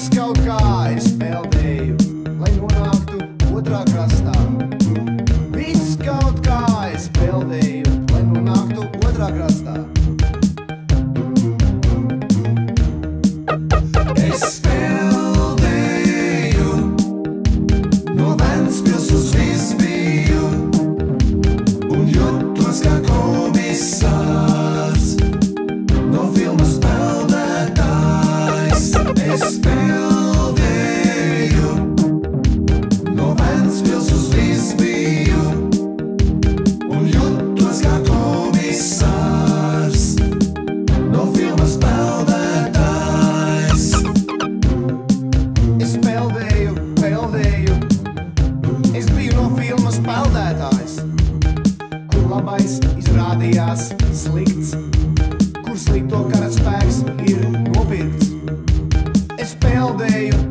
es kaut kā izpeldēju, lai nonāktu otrā krastā. Viss kaut kā izpeldēju, lai nonāktu otrā krastā. labais izrādījās slikts, kur slikto karaspēks ir nopirkts. Es peldēju